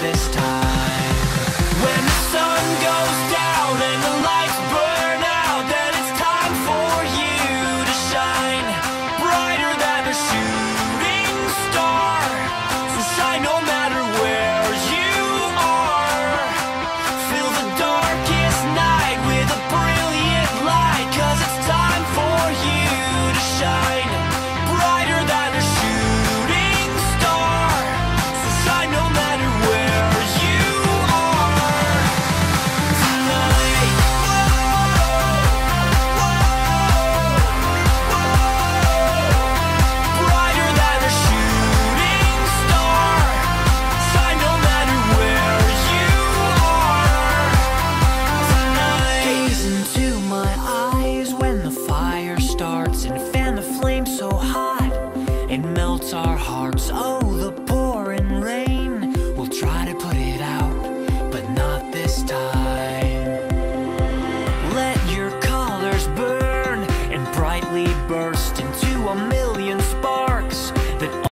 this time. melts our hearts. Oh, the pouring rain. We'll try to put it out, but not this time. Let your colors burn and brightly burst into a